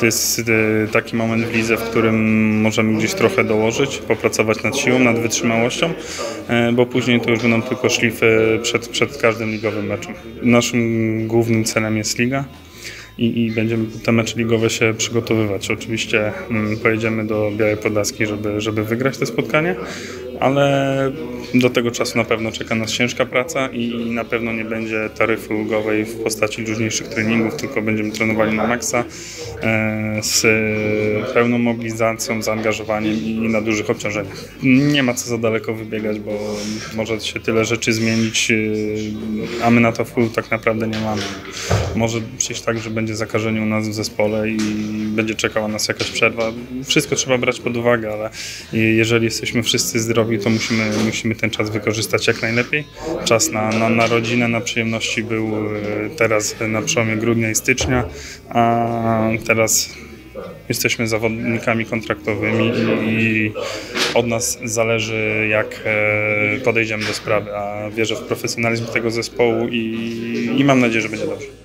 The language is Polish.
To jest y, taki moment w lidze, w którym możemy gdzieś trochę dołożyć, popracować nad siłą, nad wytrzymałością, e, bo później to już będą tylko szlify przed, przed każdym ligowym meczem. Naszym głównym celem jest liga i, i będziemy te mecze ligowe się przygotowywać. Oczywiście mm, pojedziemy do Białej Podlaskiej, żeby, żeby wygrać te spotkanie, ale do tego czasu na pewno czeka nas ciężka praca i na pewno nie będzie taryfy ulgowej w postaci luźniejszych treningów, tylko będziemy trenowali na maksa e, z pełną mobilizacją, zaangażowaniem i na dużych obciążeniach. Nie ma co za daleko wybiegać, bo może się tyle rzeczy zmienić, e, a my na to wpływu tak naprawdę nie mamy. Może przyjść tak, że będzie zakażenie u nas w zespole i będzie czekała nas jakaś przerwa. Wszystko trzeba brać pod uwagę, ale jeżeli jesteśmy wszyscy zdrowi, to musimy, musimy ten czas wykorzystać jak najlepiej. Czas na, na, na rodzinę, na przyjemności był e, teraz na przełomie grudnia i stycznia, a teraz jesteśmy zawodnikami kontraktowymi i od nas zależy, jak e, podejdziemy do sprawy, a wierzę w profesjonalizm tego zespołu i, i mam nadzieję, że będzie dobrze.